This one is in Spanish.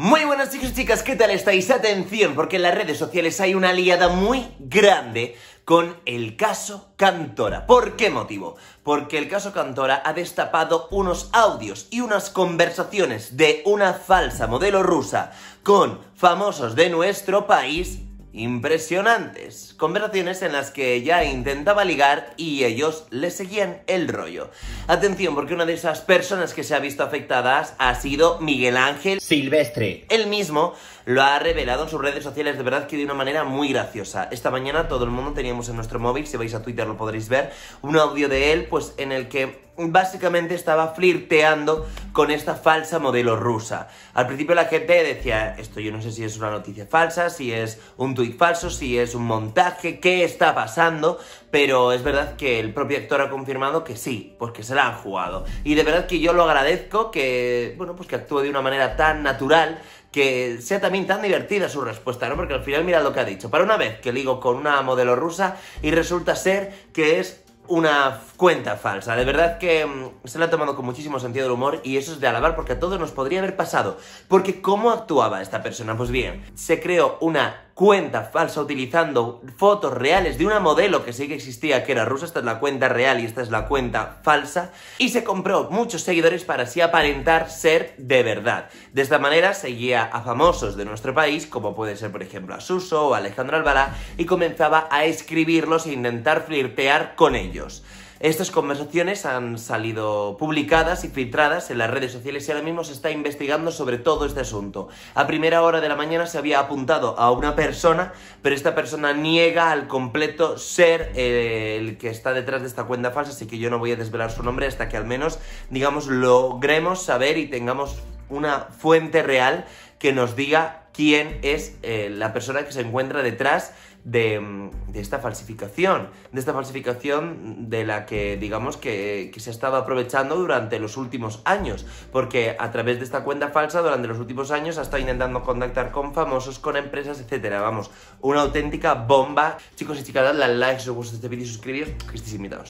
Muy buenas chicos y chicas, ¿qué tal estáis? Atención, porque en las redes sociales hay una aliada muy grande con el caso Cantora. ¿Por qué motivo? Porque el caso Cantora ha destapado unos audios y unas conversaciones de una falsa modelo rusa con famosos de nuestro país impresionantes. Conversaciones en las que ella intentaba ligar y ellos le seguían el rollo. Atención, porque una de esas personas que se ha visto afectadas ha sido Miguel Ángel Silvestre. Él mismo lo ha revelado en sus redes sociales, de verdad que de una manera muy graciosa. Esta mañana todo el mundo teníamos en nuestro móvil, si vais a Twitter lo podréis ver, un audio de él, pues en el que básicamente estaba flirteando con esta falsa modelo rusa. Al principio la gente decía, esto yo no sé si es una noticia falsa, si es un tuit falso, si es un montaje, qué está pasando, pero es verdad que el propio actor ha confirmado que sí, porque se la han jugado. Y de verdad que yo lo agradezco que, bueno, pues que actúe de una manera tan natural, que sea también tan divertida su respuesta, ¿no? Porque al final mira lo que ha dicho. Para una vez que ligo con una modelo rusa y resulta ser que es una cuenta falsa. De verdad que mm, se la ha tomado con muchísimo sentido del humor y eso es de alabar porque a todos nos podría haber pasado. Porque ¿cómo actuaba esta persona? Pues bien, se creó una cuenta falsa utilizando fotos reales de una modelo que sí que existía, que era rusa, esta es la cuenta real y esta es la cuenta falsa, y se compró muchos seguidores para así aparentar ser de verdad. De esta manera seguía a famosos de nuestro país, como puede ser por ejemplo a Suso o Alejandro Albalá, y comenzaba a escribirlos e intentar flirtear con ellos. Estas conversaciones han salido publicadas y filtradas en las redes sociales y ahora mismo se está investigando sobre todo este asunto. A primera hora de la mañana se había apuntado a una persona, pero esta persona niega al completo ser eh, el que está detrás de esta cuenta falsa, así que yo no voy a desvelar su nombre hasta que al menos, digamos, logremos saber y tengamos una fuente real que nos diga quién es eh, la persona que se encuentra detrás de, esta falsificación, de esta falsificación de la que digamos que, que, se ha estado aprovechando durante los últimos años, porque a través de esta cuenta falsa durante los últimos años ha estado intentando contactar con famosos, con empresas, etcétera. Vamos, una auténtica bomba. Chicos y chicas, dadle al like si os gusta este vídeo y suscribiros, que estéis invitados.